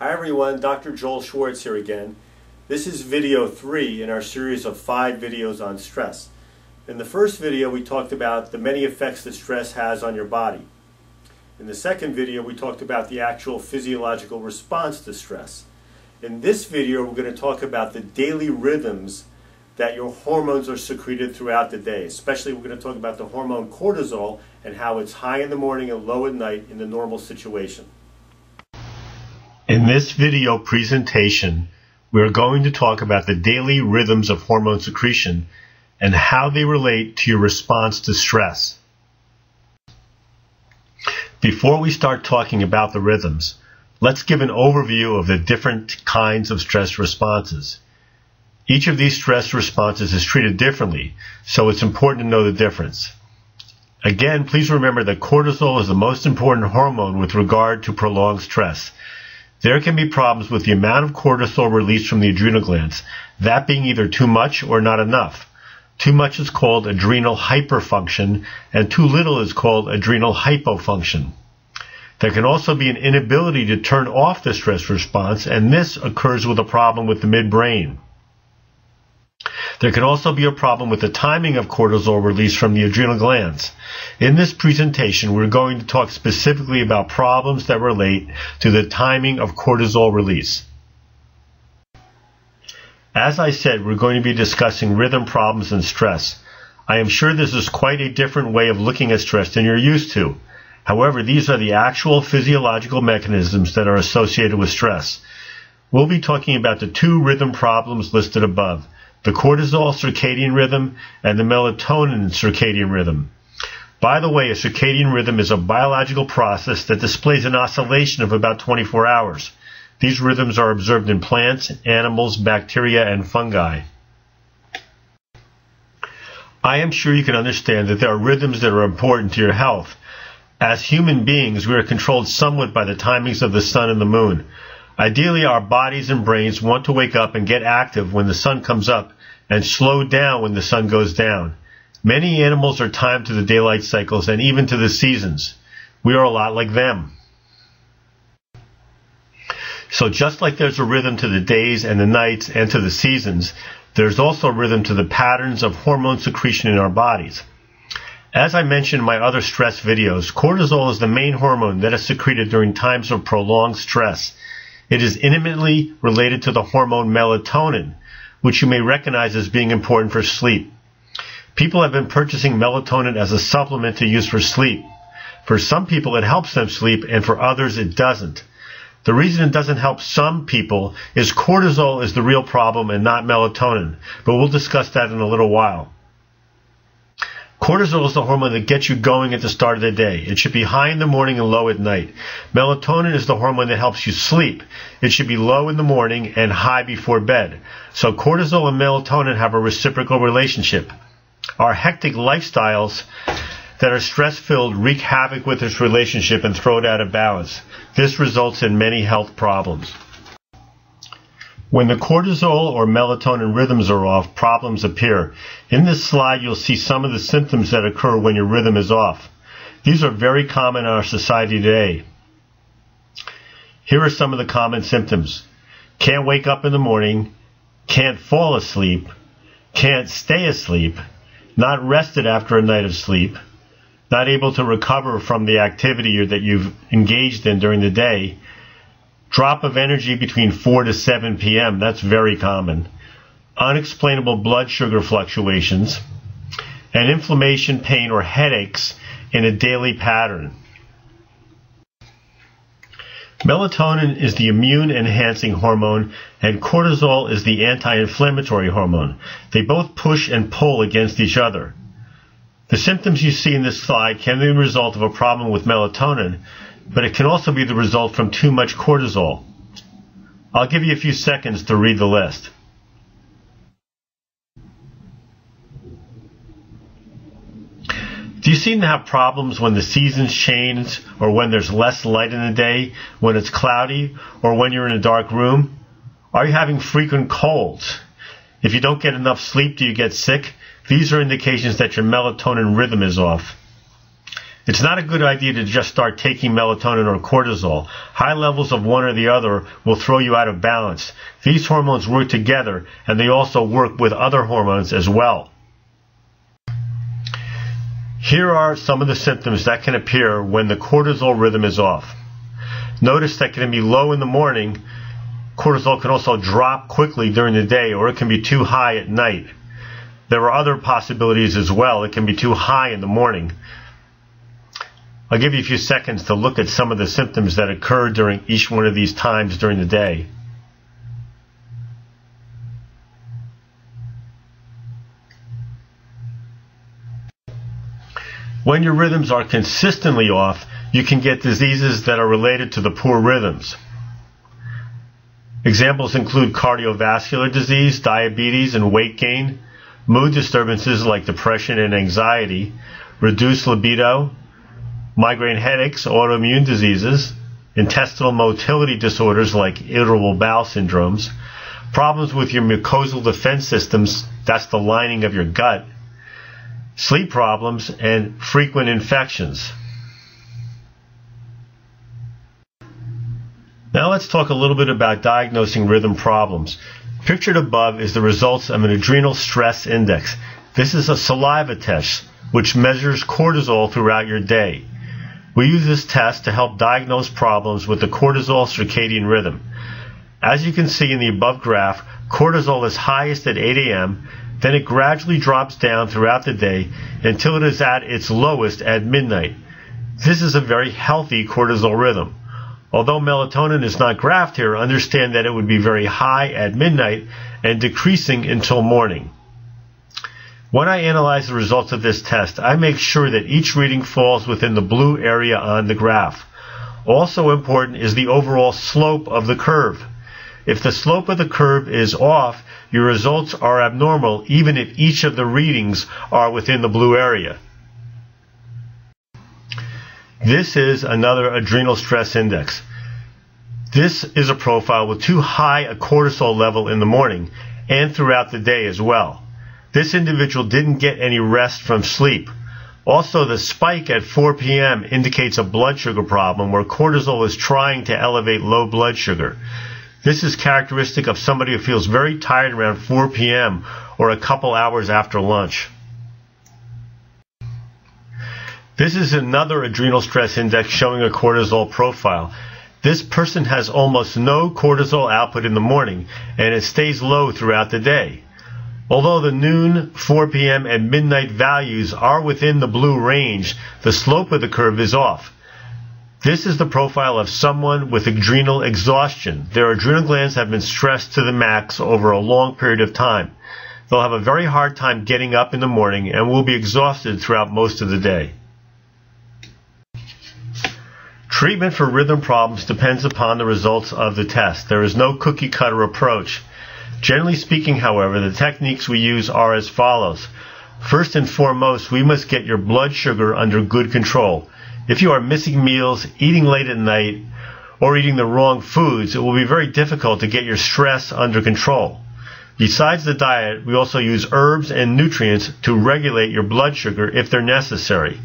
Hi everyone, Dr. Joel Schwartz here again. This is video three in our series of five videos on stress. In the first video we talked about the many effects that stress has on your body. In the second video we talked about the actual physiological response to stress. In this video we're going to talk about the daily rhythms that your hormones are secreted throughout the day. Especially we're going to talk about the hormone cortisol and how it's high in the morning and low at night in the normal situation. In this video presentation, we are going to talk about the daily rhythms of hormone secretion and how they relate to your response to stress. Before we start talking about the rhythms, let's give an overview of the different kinds of stress responses. Each of these stress responses is treated differently, so it's important to know the difference. Again, please remember that cortisol is the most important hormone with regard to prolonged stress. There can be problems with the amount of cortisol released from the adrenal glands, that being either too much or not enough. Too much is called adrenal hyperfunction, and too little is called adrenal hypofunction. There can also be an inability to turn off the stress response, and this occurs with a problem with the midbrain. There can also be a problem with the timing of cortisol release from the adrenal glands. In this presentation, we're going to talk specifically about problems that relate to the timing of cortisol release. As I said, we're going to be discussing rhythm problems and stress. I am sure this is quite a different way of looking at stress than you're used to. However, these are the actual physiological mechanisms that are associated with stress. We'll be talking about the two rhythm problems listed above the cortisol circadian rhythm and the melatonin circadian rhythm. By the way, a circadian rhythm is a biological process that displays an oscillation of about 24 hours. These rhythms are observed in plants, animals, bacteria, and fungi. I am sure you can understand that there are rhythms that are important to your health. As human beings, we are controlled somewhat by the timings of the sun and the moon. Ideally, our bodies and brains want to wake up and get active when the sun comes up and slow down when the sun goes down. Many animals are timed to the daylight cycles and even to the seasons. We are a lot like them. So just like there's a rhythm to the days and the nights and to the seasons, there's also a rhythm to the patterns of hormone secretion in our bodies. As I mentioned in my other stress videos, cortisol is the main hormone that is secreted during times of prolonged stress. It is intimately related to the hormone melatonin, which you may recognize as being important for sleep. People have been purchasing melatonin as a supplement to use for sleep. For some people, it helps them sleep, and for others, it doesn't. The reason it doesn't help some people is cortisol is the real problem and not melatonin, but we'll discuss that in a little while. Cortisol is the hormone that gets you going at the start of the day. It should be high in the morning and low at night. Melatonin is the hormone that helps you sleep. It should be low in the morning and high before bed. So cortisol and melatonin have a reciprocal relationship. Our hectic lifestyles that are stress filled wreak havoc with this relationship and throw it out of balance. This results in many health problems. When the cortisol or melatonin rhythms are off, problems appear. In this slide, you'll see some of the symptoms that occur when your rhythm is off. These are very common in our society today. Here are some of the common symptoms. Can't wake up in the morning, can't fall asleep, can't stay asleep, not rested after a night of sleep, not able to recover from the activity that you've engaged in during the day, Drop of energy between 4 to 7 p.m. That's very common. Unexplainable blood sugar fluctuations. And inflammation, pain, or headaches in a daily pattern. Melatonin is the immune enhancing hormone and cortisol is the anti-inflammatory hormone. They both push and pull against each other. The symptoms you see in this slide can be the result of a problem with melatonin, but it can also be the result from too much cortisol. I'll give you a few seconds to read the list. Do you seem to have problems when the seasons change or when there's less light in the day, when it's cloudy, or when you're in a dark room? Are you having frequent colds? If you don't get enough sleep, do you get sick? These are indications that your melatonin rhythm is off. It's not a good idea to just start taking melatonin or cortisol. High levels of one or the other will throw you out of balance. These hormones work together and they also work with other hormones as well. Here are some of the symptoms that can appear when the cortisol rhythm is off. Notice that it can be low in the morning. Cortisol can also drop quickly during the day or it can be too high at night. There are other possibilities as well. It can be too high in the morning. I'll give you a few seconds to look at some of the symptoms that occur during each one of these times during the day. When your rhythms are consistently off, you can get diseases that are related to the poor rhythms. Examples include cardiovascular disease, diabetes, and weight gain, mood disturbances like depression and anxiety, reduced libido, migraine headaches, autoimmune diseases, intestinal motility disorders like irritable bowel syndromes, problems with your mucosal defense systems, that's the lining of your gut, sleep problems, and frequent infections. Now let's talk a little bit about diagnosing rhythm problems. Pictured above is the results of an adrenal stress index. This is a saliva test which measures cortisol throughout your day. We use this test to help diagnose problems with the cortisol circadian rhythm. As you can see in the above graph, cortisol is highest at 8 a.m., then it gradually drops down throughout the day until it is at its lowest at midnight. This is a very healthy cortisol rhythm. Although melatonin is not graphed here, understand that it would be very high at midnight and decreasing until morning. When I analyze the results of this test, I make sure that each reading falls within the blue area on the graph. Also important is the overall slope of the curve. If the slope of the curve is off, your results are abnormal even if each of the readings are within the blue area. This is another adrenal stress index. This is a profile with too high a cortisol level in the morning and throughout the day as well. This individual didn't get any rest from sleep. Also, the spike at 4 p.m. indicates a blood sugar problem where cortisol is trying to elevate low blood sugar. This is characteristic of somebody who feels very tired around 4 p.m. or a couple hours after lunch. This is another adrenal stress index showing a cortisol profile. This person has almost no cortisol output in the morning and it stays low throughout the day. Although the noon, 4 p.m., and midnight values are within the blue range, the slope of the curve is off. This is the profile of someone with adrenal exhaustion. Their adrenal glands have been stressed to the max over a long period of time. They'll have a very hard time getting up in the morning and will be exhausted throughout most of the day. Treatment for rhythm problems depends upon the results of the test. There is no cookie cutter approach. Generally speaking, however, the techniques we use are as follows. First and foremost, we must get your blood sugar under good control. If you are missing meals, eating late at night, or eating the wrong foods, it will be very difficult to get your stress under control. Besides the diet, we also use herbs and nutrients to regulate your blood sugar if they're necessary.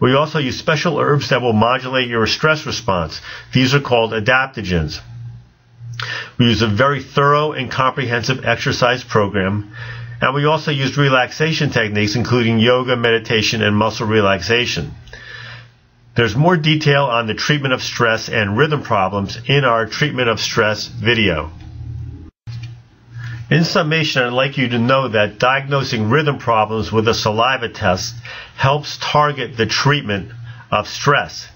We also use special herbs that will modulate your stress response. These are called adaptogens. We use a very thorough and comprehensive exercise program, and we also use relaxation techniques including yoga, meditation, and muscle relaxation. There's more detail on the treatment of stress and rhythm problems in our treatment of stress video. In summation, I'd like you to know that diagnosing rhythm problems with a saliva test helps target the treatment of stress.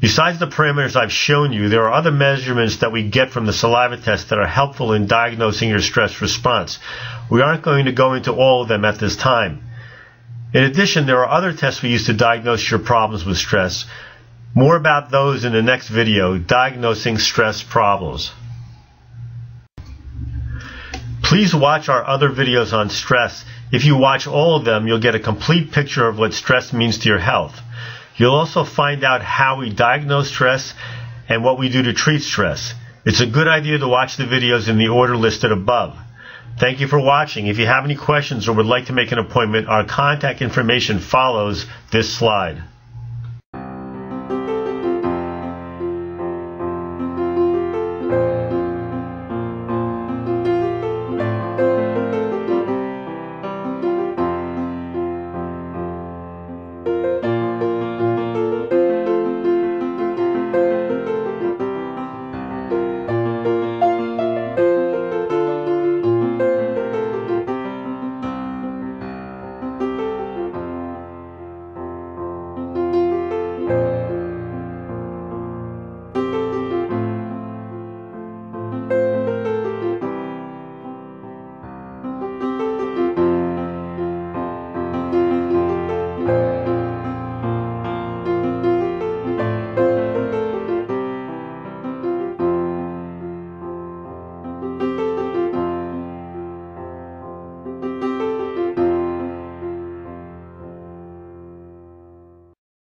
Besides the parameters I've shown you, there are other measurements that we get from the saliva test that are helpful in diagnosing your stress response. We aren't going to go into all of them at this time. In addition, there are other tests we use to diagnose your problems with stress. More about those in the next video, Diagnosing Stress Problems. Please watch our other videos on stress. If you watch all of them, you'll get a complete picture of what stress means to your health. You'll also find out how we diagnose stress and what we do to treat stress. It's a good idea to watch the videos in the order listed above. Thank you for watching. If you have any questions or would like to make an appointment, our contact information follows this slide.